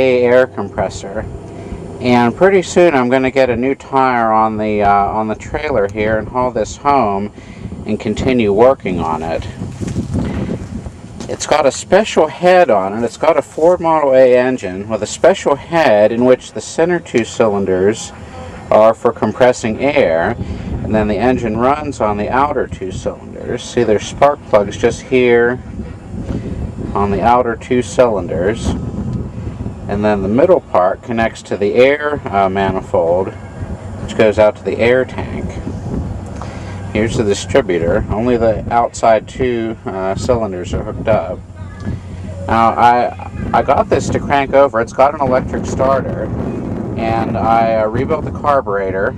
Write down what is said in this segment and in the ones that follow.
air compressor. And pretty soon I'm going to get a new tire on the uh, on the trailer here and haul this home and continue working on it. It's got a special head on it. It's got a Ford Model A engine with a special head in which the center two cylinders are for compressing air and then the engine runs on the outer two cylinders. See there's spark plugs just here on the outer two cylinders and then the middle part connects to the air uh, manifold which goes out to the air tank. Here's the distributor. Only the outside two uh, cylinders are hooked up. Now I I got this to crank over. It's got an electric starter and I uh, rebuilt the carburetor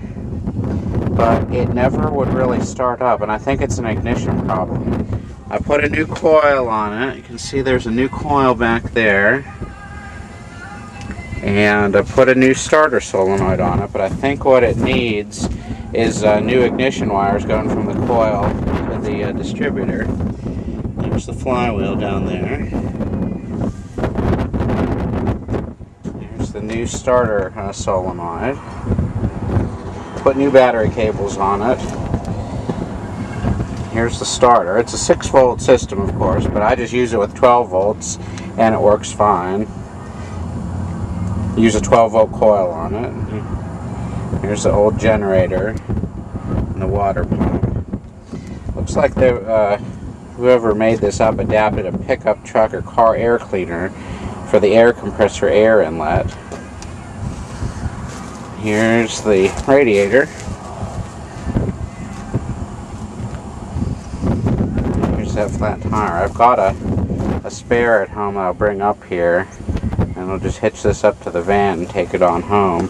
but it never would really start up and I think it's an ignition problem. I put a new coil on it. You can see there's a new coil back there and I put a new starter solenoid on it but I think what it needs is uh, new ignition wires going from the coil to the uh, distributor. There's the flywheel down there. There's the new starter uh, solenoid. Put new battery cables on it. Here's the starter. It's a 6 volt system of course but I just use it with 12 volts and it works fine use a 12 volt coil on it. Here's the old generator and the water pump. Looks like they, uh, whoever made this up adapted a pickup truck or car air cleaner for the air compressor air inlet. Here's the radiator. Here's that flat tire. I've got a, a spare at home I'll bring up here and I'll just hitch this up to the van and take it on home.